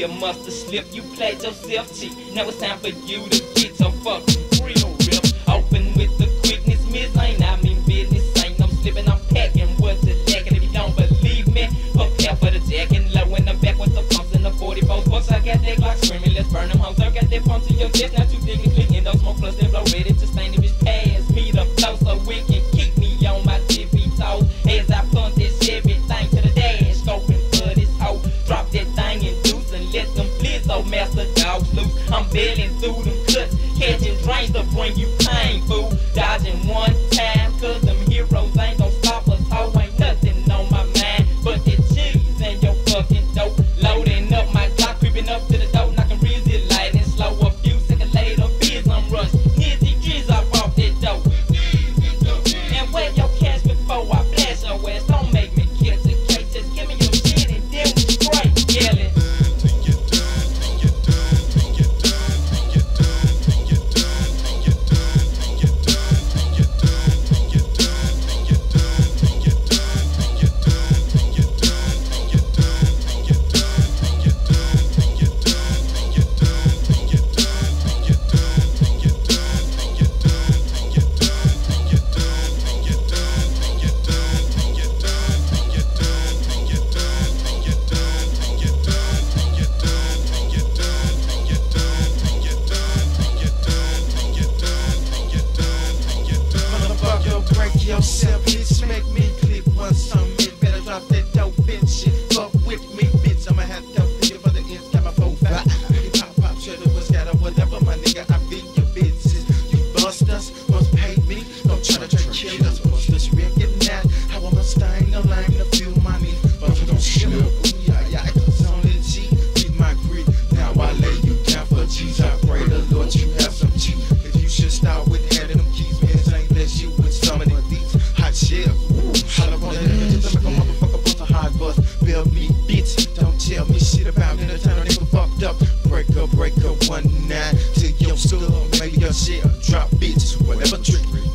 You must have slipped, you played yourself cheap. Now it's time for you to get some fuck. yourself, bitch. Make me click one I'm. Better drop that dope, bitch. Shit. Fuck with me, bitch. I'ma have to figure for the ends. Got my phone back. Really pop, pop, shut up, what's got up, whatever, my nigga. I be your bitches. You bust us, once pay me. Don't try to try to kill us. Bust us, rip it now. How I'm a stain, no line to feel my need. But you don't kill me. Yeah, yeah, I cause only G. Be my greed. Now I lay you down for G's. I pray the Lord you have some cheese. If you should start with handing them keys, man, ain't less you. breaker, breaker, one nine to your skull. Maybe your shit drop, bitch. Whatever trickery.